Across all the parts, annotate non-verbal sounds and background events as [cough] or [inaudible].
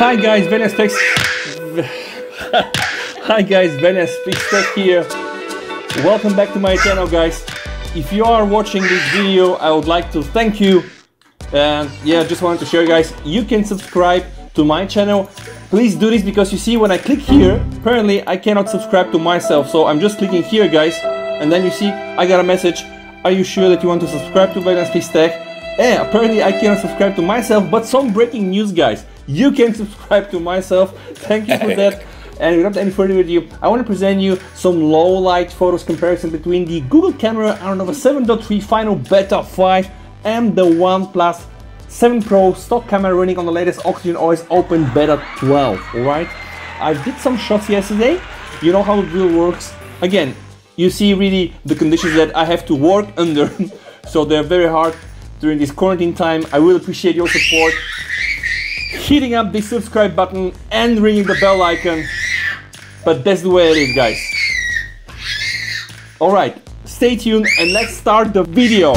Hi guys, Velian Speaks. Hi guys, Velian Speaks Tech here. Welcome back to my channel, guys. If you are watching this video, I would like to thank you. And yeah, just wanted to share, guys. You can subscribe to my channel. Please do this because you see, when I click here, apparently I cannot subscribe to myself. So I'm just clicking here, guys, and then you see I got a message. Are you sure that you want to subscribe to Velian Speaks Tech? Yeah, apparently I cannot subscribe to myself, but some breaking news, guys. You can subscribe to myself. Thank you for that. [laughs] And without any further ado, I want to present you some low light photos comparison between the Google Camera Arnova 7.3 Final Beta 5 and the OnePlus 7 Pro stock camera running on the latest Oxygen OS Open Beta 12, alright? I did some shots yesterday, you know how it drill works. Again, you see really the conditions that I have to work under, [laughs] so they're very hard during this quarantine time. I will appreciate your support. Hitting up the subscribe button and ringing the bell icon. But that's the way it is, guys. Alright, stay tuned and let's start the video.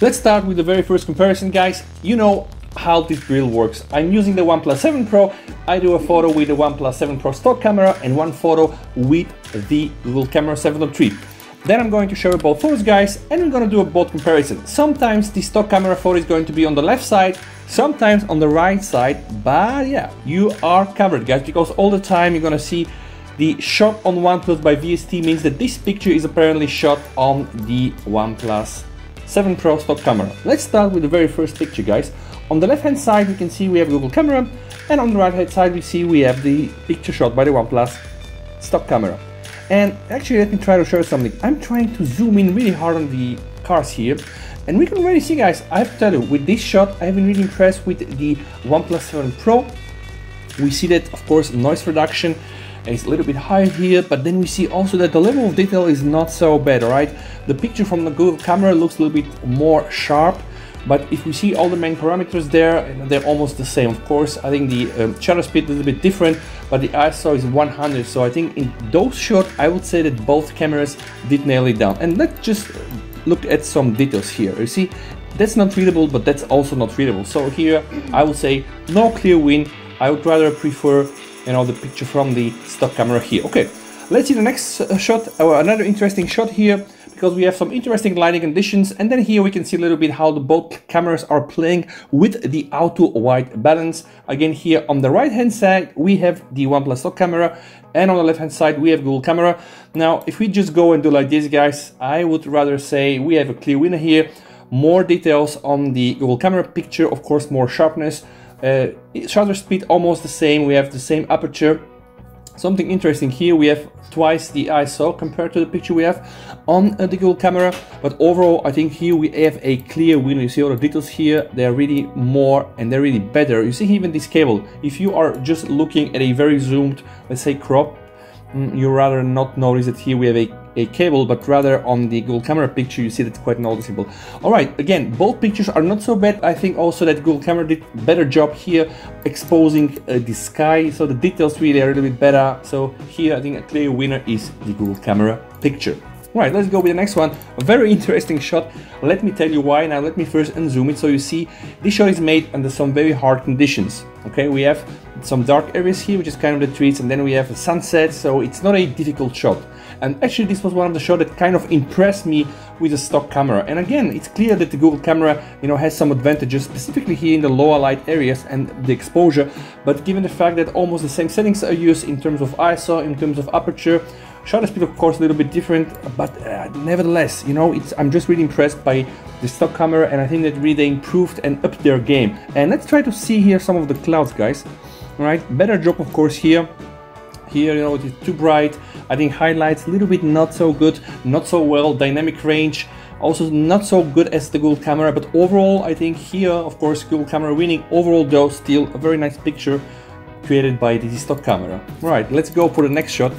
Let's start with the very first comparison, guys. You know how this drill works. I'm using the OnePlus 7 Pro. I do a photo with the OnePlus 7 Pro stock camera and one photo with the Google Camera 7.3. Then I'm going to show you both photos guys and we're going to do a both comparison. Sometimes the stock camera photo is going to be on the left side, sometimes on the right side, but yeah, you are covered guys because all the time you're to see the shot on OnePlus by VST means that this picture is apparently shot on the OnePlus 7 Pro stock camera. Let's start with the very first picture guys. On the left hand side you can see we have Google camera and on the right hand side we see we have the picture shot by the OnePlus stock camera. And actually, let me try to show something. I'm trying to zoom in really hard on the cars here. And we can already see, guys, I have to tell you, with this shot, I've been really impressed with the OnePlus 7 Pro. We see that, of course, noise reduction is a little bit higher here, but then we see also that the level of detail is not so bad, alright? The picture from the Google camera looks a little bit more sharp, but if we see all the main parameters there, they're almost the same. Of course, I think the um, shutter speed is a little bit different, but the ISO is 100. So I think in those shots, I would say that both cameras did nail it down. And let's just look at some details here. You see, that's not readable, but that's also not readable. So here, I would say no clear win. I would rather prefer, you know, the picture from the stock camera here. Okay, let's see the next uh, shot. Uh, another interesting shot here because we have some interesting lighting conditions and then here we can see a little bit how the both cameras are playing with the auto white balance. Again here on the right hand side we have the OnePlus stock camera and on the left hand side we have Google camera. Now if we just go and do like this guys I would rather say we have a clear winner here. More details on the Google camera picture of course more sharpness. Uh, shutter speed almost the same we have the same aperture Something interesting here, we have twice the ISO compared to the picture we have on uh, the Google camera, but overall I think here we have a clear winner. You see all the details here, they're really more and they're really better. You see even this cable, if you are just looking at a very zoomed, let's say crop, mm, you rather not notice that here we have a a cable, but rather on the Google camera picture, you see that's quite noticeable. All right, again, both pictures are not so bad. I think also that Google camera did better job here exposing uh, the sky, so the details really are a little bit better. So here, I think a clear winner is the Google camera picture. All right, let's go with the next one. A very [laughs] interesting shot. Let me tell you why. Now, let me first unzoom it so you see this shot is made under some very hard conditions. Okay, we have some dark areas here, which is kind of the trees, and then we have a sunset, so it's not a difficult shot. And actually this was one of the shots that kind of impressed me with the stock camera. And again, it's clear that the Google camera, you know, has some advantages, specifically here in the lower light areas and the exposure. But given the fact that almost the same settings are used in terms of ISO, in terms of aperture, shutter speed of course a little bit different but uh, nevertheless you know it's i'm just really impressed by the stock camera and i think that really they improved and upped their game and let's try to see here some of the clouds guys all right better job of course here here you know it is too bright I think highlights a little bit not so good not so well dynamic range also not so good as the Google camera but overall I think here of course Google camera winning overall though still a very nice picture created by the stock camera right let's go for the next shot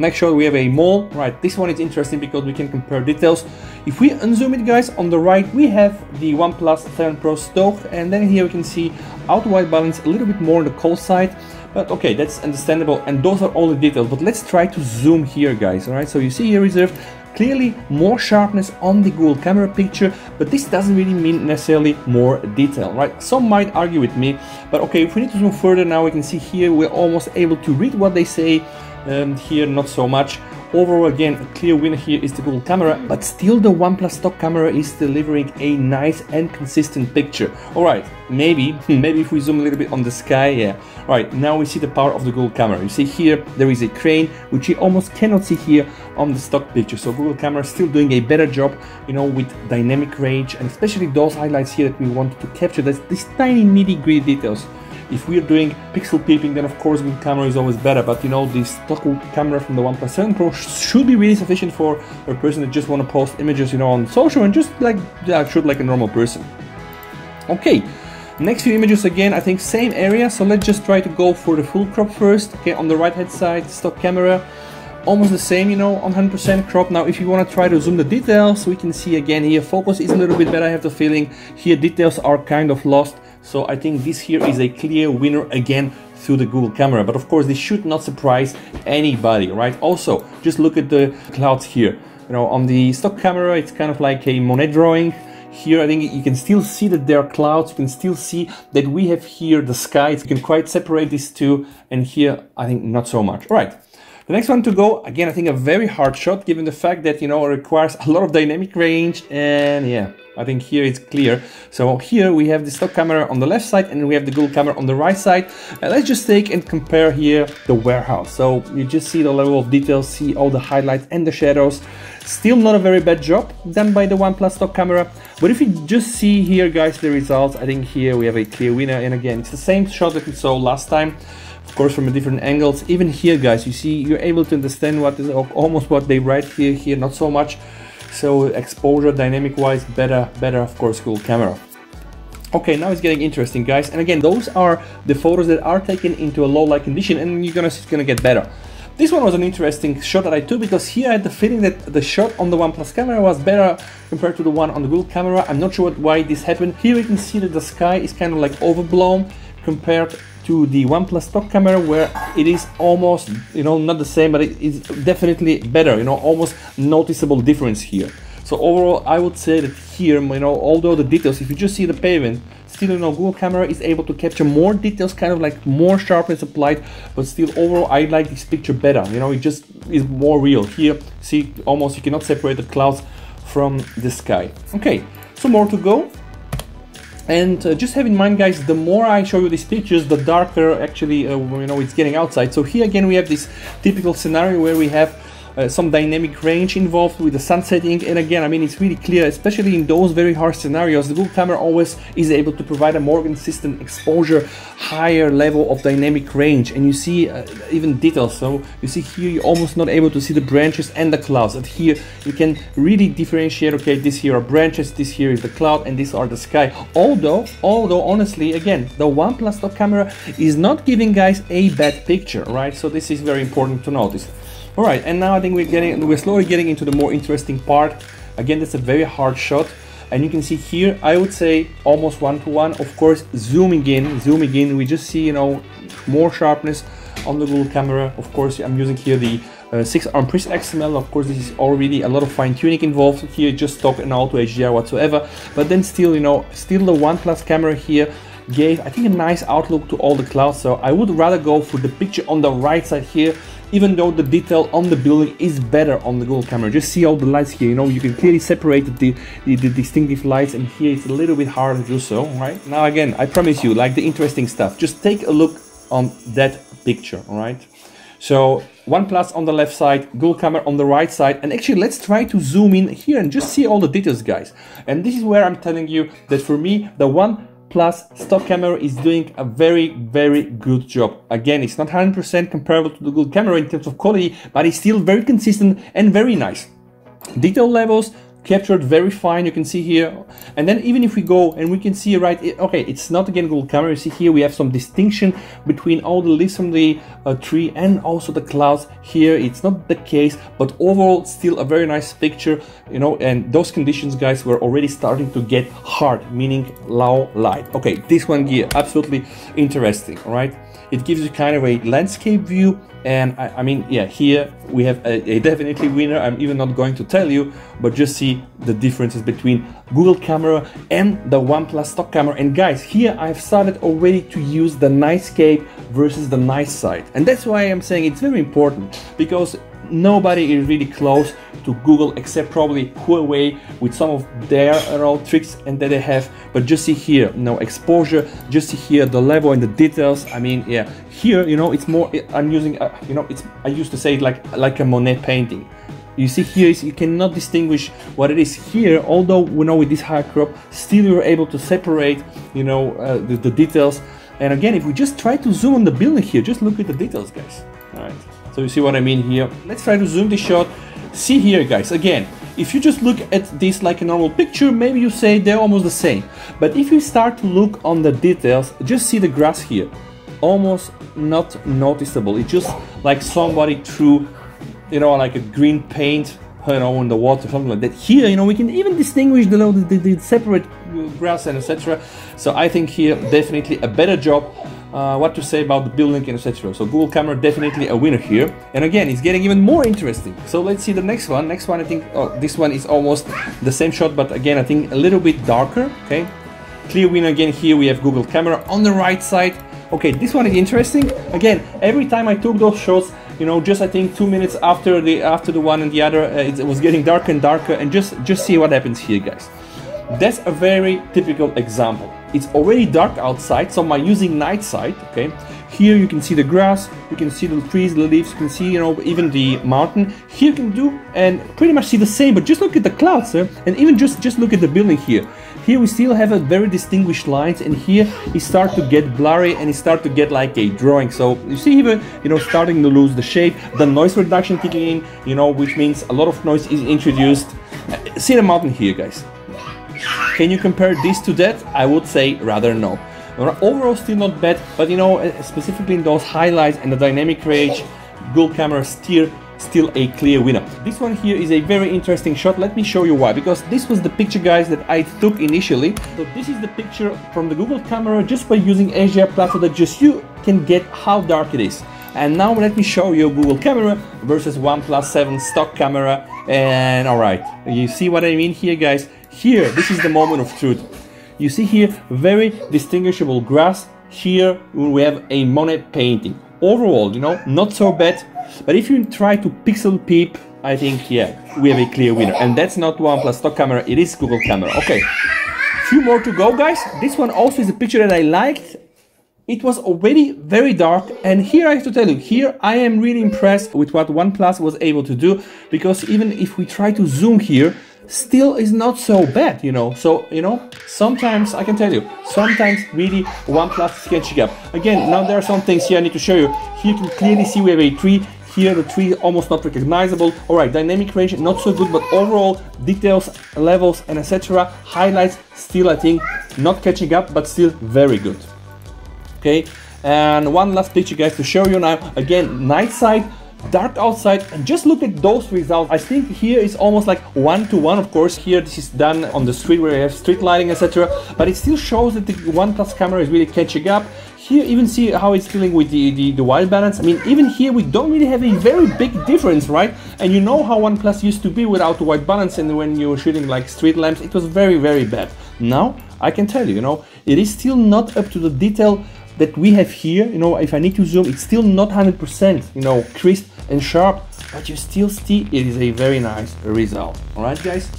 Next shot we have a mall. Right, this one is interesting because we can compare details. If we unzoom it guys, on the right we have the OnePlus 7 Pro stock and then here we can see auto white balance a little bit more on the cold side. But okay, that's understandable and those are all the details. But let's try to zoom here guys, alright? So you see here reserved, clearly more sharpness on the Google camera picture, but this doesn't really mean necessarily more detail, right? Some might argue with me, but okay, if we need to zoom further now, we can see here we're almost able to read what they say, and here not so much. Overall, again, a clear winner here is the Google camera, but still the OnePlus stock camera is delivering a nice and consistent picture. All right, maybe, [laughs] maybe if we zoom a little bit on the sky, yeah. All right, now we see the power of the Google camera. You see here, there is a crane, which you almost cannot see here on the stock picture. So Google camera is still doing a better job, you know, with dynamic range, and especially those highlights here that we wanted to capture, that's these tiny nitty gritty details. If we're doing pixel peeping, then of course Google camera is always better. But you know, this stock camera from the OnePlus 7 Pro should be really sufficient for a person that just want to post images, you know, on social and just like yeah, shoot like a normal person. Okay. Next few images again, I think same area, so let's just try to go for the full crop first. Okay, on the right hand side, stock camera, almost the same, you know, 100% crop. Now, if you want to try to zoom the details, we can see again here, focus is a little bit better, I have the feeling. Here, details are kind of lost. So I think this here is a clear winner again through the Google camera. But of course, this should not surprise anybody, right? Also, just look at the clouds here. You know, on the stock camera, it's kind of like a Monet drawing. Here, I think you can still see that there are clouds. You can still see that we have here the sky. You can quite separate these two. And here, I think not so much. All right. The next one to go, again, I think a very hard shot given the fact that, you know, it requires a lot of dynamic range and yeah, I think here it's clear. So here we have the stock camera on the left side and we have the Google camera on the right side. Uh, let's just take and compare here the warehouse. So you just see the level of detail, see all the highlights and the shadows. Still not a very bad job done by the OnePlus stock camera. But if you just see here, guys, the results, I think here we have a clear winner. And again, it's the same shot that we saw last time of course from a different angles even here guys you see you're able to understand what is almost what they write here here not so much so exposure dynamic wise better better of course Google camera Okay, now it's getting interesting, guys. And again, those are the photos that are taken into a low light condition, and you're gonna it's gonna get better. This one was an interesting shot that I took because here I had the feeling that the shot on the OnePlus camera was better compared to the one on the Google camera. I'm not sure why this happened. Here we can see that the sky is kind of like overblown compared to the OnePlus stock camera where it is almost, you know, not the same, but it is definitely better, you know, almost noticeable difference here. So overall, I would say that here, you know, although the details, if you just see the pavement, still, you know, Google camera is able to capture more details, kind of like more sharpness applied, but still overall, I like this picture better. You know, it just is more real. Here, see, almost you cannot separate the clouds from the sky. Okay, so more to go. And uh, just have in mind, guys, the more I show you these pictures, the darker actually, uh, you know, it's getting outside. So here again, we have this typical scenario where we have uh, some dynamic range involved with the sun setting. And again I mean it's really clear especially in those very harsh scenarios the Google camera always is able to provide a more consistent exposure higher level of dynamic range. And you see uh, even details. So you see here you're almost not able to see the branches and the clouds. And here you can really differentiate okay this here are branches this here is the cloud and these are the sky. Although although honestly again the OnePlus stock camera is not giving guys a bad picture right? So this is very important to notice all right, and now I think we're getting, we're slowly getting into the more interesting part. Again, that's a very hard shot. And you can see here, I would say almost one to one. Of course, zooming in, zooming in, we just see, you know, more sharpness on the Google camera. Of course, I'm using here the uh, SixArmedPriest XML. Of course, this is already a lot of fine tuning involved here, just stock and auto HDR whatsoever. But then still, you know, still the OnePlus camera here gave, I think, a nice outlook to all the clouds. So I would rather go for the picture on the right side here even though the detail on the building is better on the Google camera. Just see all the lights here, you know, you can clearly separate the, the, the distinctive lights and here it's a little bit harder to do so, right? Now again, I promise you, like the interesting stuff, just take a look on that picture, all right? So OnePlus on the left side, Google camera on the right side, and actually let's try to zoom in here and just see all the details, guys. And this is where I'm telling you that for me, the one Plus, stock camera is doing a very, very good job. Again, it's not 100% comparable to the Google camera in terms of quality, but it's still very consistent and very nice. Detail levels, captured very fine you can see here. And then even if we go and we can see right it, okay it's not again google camera. You see here we have some distinction between all the leaves from the uh, tree and also the clouds here. It's not the case but overall still a very nice picture you know and those conditions guys were already starting to get hard meaning low light. Okay this one here absolutely interesting all right it gives you kind of a landscape view and I, I, mean yeah here we have a, a, definitely winner. I'm even not going to tell you but just see the differences between google camera and the oneplus stock camera. And guys here i've started already to use the nightscape versus the night sight and that's why i'm saying it's very important because nobody is really close to Google except probably Huawei with some of their uh, tricks and that they have. But just see here, you know, exposure, just see here the level and the details. I mean, yeah, here, you know, it's more, I'm using, uh, you know, it's, I used to say it like, like a Monet painting. You see here is you cannot distinguish what it is here, although we know with this high crop, still you're able to separate, you know, uh, the, the details. And again, if we just try to zoom on the building here, just look at the details, guys. All right. So you see what I mean here. Let's try to zoom the shot. See here, guys, again, if you just look at this like a normal picture, maybe you say they're almost the same. But if you start to look on the details, just see the grass here. Almost not noticeable. It's just like somebody threw, you know, like a green paint you know, in the water, something like that. Here, you know, we can even distinguish the, the, the separate grass and etc. So I think here definitely a better job uh, what to say about the building and etc. So Google Camera definitely a winner here. And again, it's getting even more interesting. So let's see the next one. Next one, I think, oh, this one is almost the same shot, but again, I think a little bit darker, okay? Clear winner again here, we have Google Camera on the right side. Okay, this one is interesting. Again, every time I took those shots, you know, just I think two minutes after the after the one and the other, uh, it, it was getting darker and darker. And just just see what happens here, guys. That's a very typical example. It's already dark outside, so I'm using night sight, okay? Here you can see the grass, you can see the trees, the leaves, you can see, you know, even the mountain. Here you can do and pretty much see the same, but just look at the clouds, eh? and even just, just look at the building here. Here we still have a very distinguished lines, and here it start to get blurry and it start to get like a drawing. So you see even, you know, starting to lose the shape, the noise reduction kicking in, you know, which means a lot of noise is introduced. See the mountain here, guys. Can you compare this to that? I would say rather no. Overall, still not bad, but you know, uh, specifically in those highlights and the dynamic range, Google Camera steer still a clear winner. This one here is a very interesting shot. Let me show you why. Because this was the picture, guys, that I took initially. So this is the picture from the Google camera just by using HDR Plus so that just you can get how dark it is. And now let me show you Google camera versus OnePlus 7 stock camera. And all right, you see what I mean here, guys? Here, this is the moment of truth. You see here, very distinguishable grass. Here we have a Monet painting. Overall, you know, not so bad. But if you try to pixel peep, I think, yeah, we have a clear winner. And that's not OnePlus stock camera, it is Google camera. Okay, few more to go, guys. This one also is a picture that I liked. It was already very dark and here I have to tell you, here I am really impressed with what OnePlus was able to do because even if we try to zoom here, still is not so bad, you know. So, you know, sometimes, I can tell you, sometimes really OnePlus is catching up. Again, now there are some things here I need to show you. Here you can clearly see we have a tree. Here the tree almost not recognizable. Alright, dynamic range not so good, but overall details, levels and etc. Highlights still I think not catching up, but still very good. Okay, and one last picture guys to show you now. Again, night sight dark outside and just look at those results. I think here is almost like one to one. Of course here this is done on the street where you have street lighting etc but it still shows that the OnePlus camera is really catching up. Here even see how it's dealing with the, the, the white balance. I mean even here we don't really have a very big difference right? And you know how OnePlus used to be without the white balance and when you were shooting like street lamps it was very very bad. Now i can tell you you know it is still not up to the detail that we have here, you know, if I need to zoom, it's still not 100%, you know, crisp and sharp, but you still see it is a very nice result. All right, guys?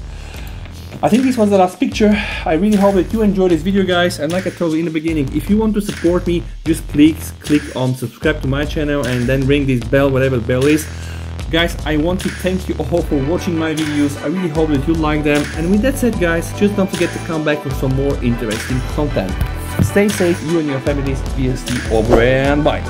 I think this was the last picture. I really hope that you enjoyed this video, guys. And like I told you in the beginning, if you want to support me, just please click on subscribe to my channel and then ring this bell, whatever bell is. Guys, I want to thank you all for watching my videos. I really hope that you like them. And with that said, guys, just don't forget to come back for some more interesting content. Stay safe, you and your families. VST over and bye.